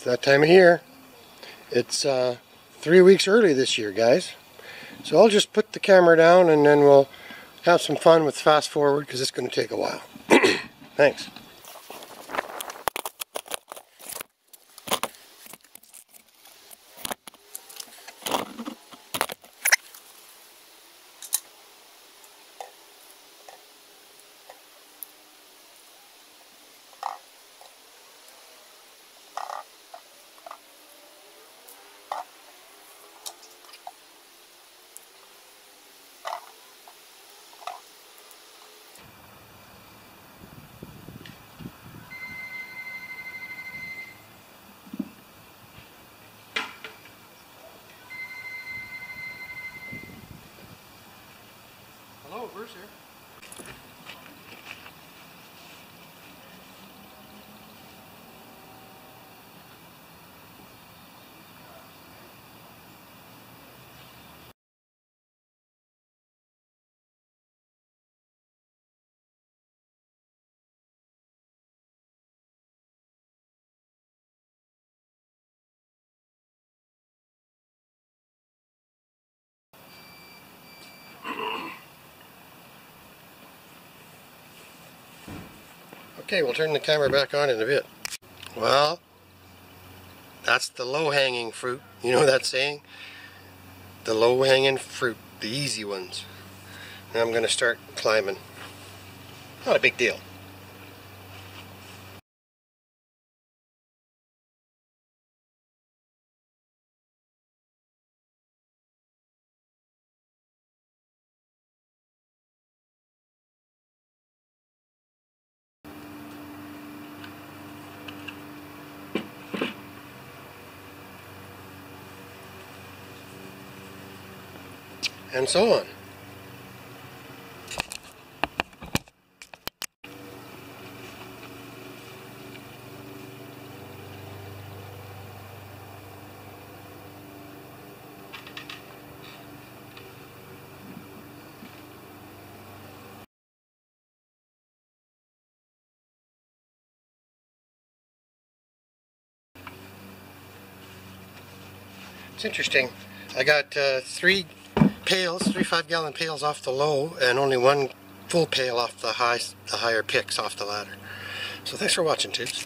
It's that time of year. It's uh, three weeks early this year, guys. So I'll just put the camera down and then we'll have some fun with fast forward because it's going to take a while. Thanks. Hello, Bruce here. Okay, we'll turn the camera back on in a bit. Well, that's the low-hanging fruit. You know that saying? The low-hanging fruit, the easy ones. Now I'm going to start climbing. Not a big deal. And so on. It's interesting. I got uh, three pails, three five gallon pails off the low, and only one full pail off the high, the higher picks off the ladder. So thanks for watching, tubes.